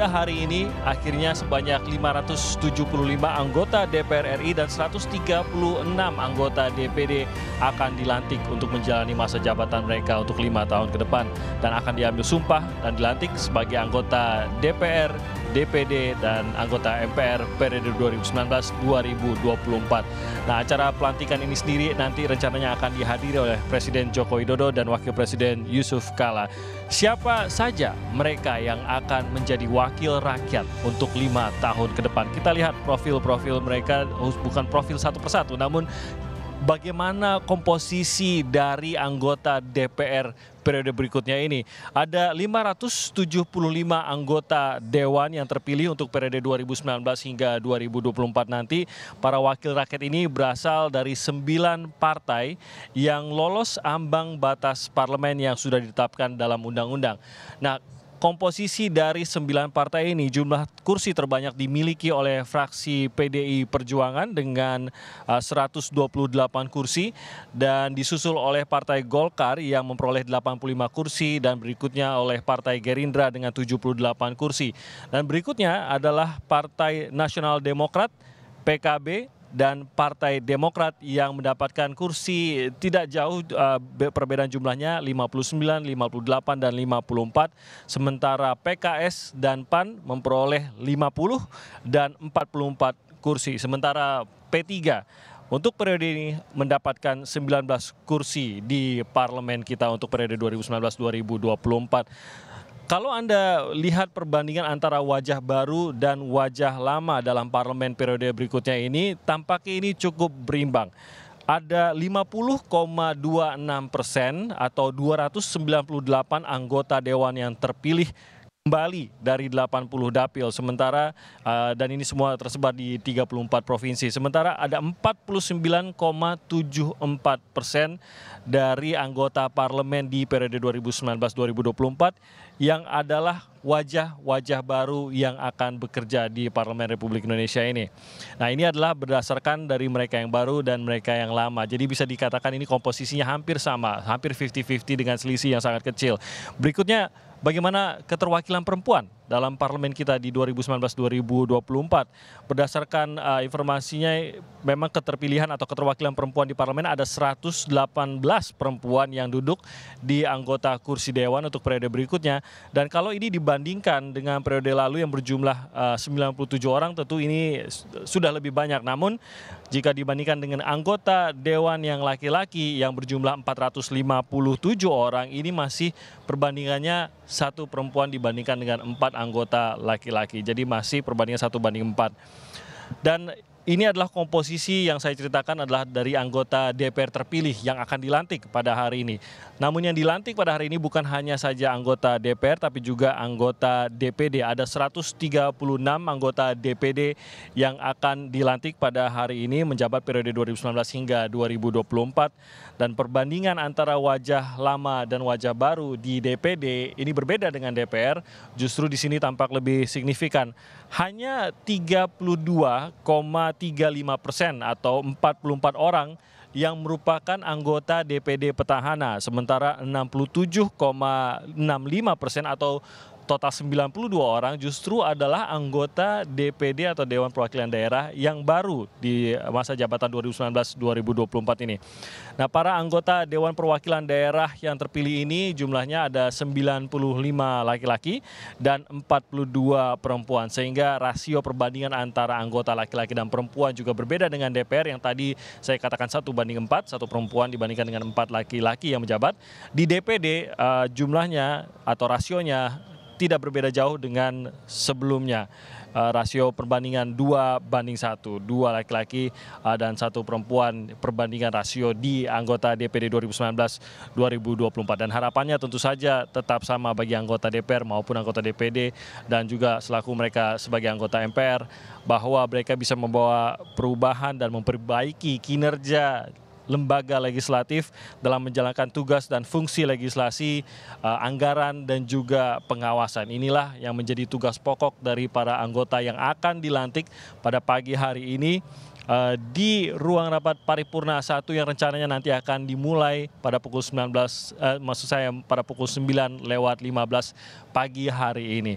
pada hari ini akhirnya sebanyak 575 anggota DPR RI dan 136 anggota DPD akan dilantik untuk menjalani masa jabatan mereka untuk lima tahun ke depan dan akan diambil sumpah dan dilantik sebagai anggota DPR, DPD dan anggota MPR periode 2019-2024. Nah, acara pelantikan ini sendiri nanti rencananya akan dihadiri oleh Presiden Joko Widodo dan Wakil Presiden Yusuf Kala. Siapa saja mereka yang akan menjadi wakil rakyat untuk lima tahun ke depan? Kita lihat profil-profil mereka, bukan profil satu persatu, namun bagaimana komposisi dari anggota DPR periode berikutnya ini. Ada 575 anggota dewan yang terpilih untuk periode 2019 hingga 2024 nanti. Para wakil rakyat ini berasal dari sembilan partai yang lolos ambang batas parlemen yang sudah ditetapkan dalam undang-undang. Nah, komposisi dari sembilan partai ini jumlah kursi terbanyak dimiliki oleh fraksi PDI Perjuangan dengan uh, 128 kursi dan disusul oleh Partai Golkar yang memperoleh 85 kursi dan berikutnya oleh Partai Gerindra dengan 78 kursi. Dan berikutnya adalah Partai Nasional Demokrat, PKB, dan Partai Demokrat yang mendapatkan kursi tidak jauh uh, perbedaan jumlahnya 59, 58 dan 54 sementara PKS dan PAN memperoleh 50 dan 44 kursi sementara P3 untuk periode ini mendapatkan 19 kursi di parlemen kita untuk periode 2019-2024. Kalau Anda lihat perbandingan antara wajah baru dan wajah lama dalam parlemen periode berikutnya ini, tampaknya ini cukup berimbang. Ada 50,26 persen atau 298 anggota dewan yang terpilih kembali dari 80 dapil sementara uh, dan ini semua tersebar di 34 provinsi sementara ada 49,74 persen dari anggota parlemen di periode 2019-2024 yang adalah wajah-wajah baru yang akan bekerja di Parlemen Republik Indonesia ini. Nah ini adalah berdasarkan dari mereka yang baru dan mereka yang lama. Jadi bisa dikatakan ini komposisinya hampir sama, hampir 50-50 dengan selisih yang sangat kecil. Berikutnya bagaimana keterwakilan perempuan dalam parlemen kita di 2019-2024. Berdasarkan uh, informasinya memang keterpilihan atau keterwakilan perempuan di parlemen ada 118 perempuan yang duduk di anggota kursi dewan untuk periode berikutnya dan kalau ini dibandingkan dengan periode lalu yang berjumlah uh, 97 orang tentu ini sudah lebih banyak namun jika dibandingkan dengan anggota dewan yang laki-laki yang berjumlah 457 orang ini masih perbandingannya satu perempuan dibandingkan dengan empat anggota laki-laki. Jadi masih perbandingan satu banding empat. Dan ini adalah komposisi yang saya ceritakan adalah dari anggota DPR terpilih yang akan dilantik pada hari ini. Namun yang dilantik pada hari ini bukan hanya saja anggota DPR tapi juga anggota DPD. Ada 136 anggota DPD yang akan dilantik pada hari ini menjabat periode 2019 hingga 2024 dan perbandingan antara wajah lama dan wajah baru di DPD ini berbeda dengan DPR. Justru di sini tampak lebih signifikan. Hanya 32,35 persen atau 44 orang yang merupakan anggota DPD petahana, sementara 67,65 persen atau total 92 orang justru adalah anggota DPD atau Dewan Perwakilan Daerah yang baru di masa jabatan 2019-2024 ini. Nah, para anggota Dewan Perwakilan Daerah yang terpilih ini jumlahnya ada 95 laki-laki dan 42 perempuan sehingga rasio perbandingan antara anggota laki-laki dan perempuan juga berbeda dengan DPR yang tadi saya katakan satu banding empat, satu perempuan dibandingkan dengan empat laki-laki yang menjabat. Di DPD uh, eh, jumlahnya atau rasionya tidak berbeda jauh dengan sebelumnya. Uh, rasio perbandingan dua banding satu, dua laki-laki uh, dan satu perempuan perbandingan rasio di anggota DPD 2019-2024 dan harapannya tentu saja tetap sama bagi anggota DPR maupun anggota DPD dan juga selaku mereka sebagai anggota MPR bahwa mereka bisa membawa perubahan dan memperbaiki kinerja lembaga legislatif dalam menjalankan tugas dan fungsi legislasi, uh, anggaran dan juga pengawasan. Inilah yang menjadi tugas pokok dari para anggota yang akan dilantik pada pagi hari ini uh, di ruang rapat paripurna 1 yang rencananya nanti akan dimulai pada pukul 19 uh, maksud saya pada pukul 9 lewat 15 pagi hari ini.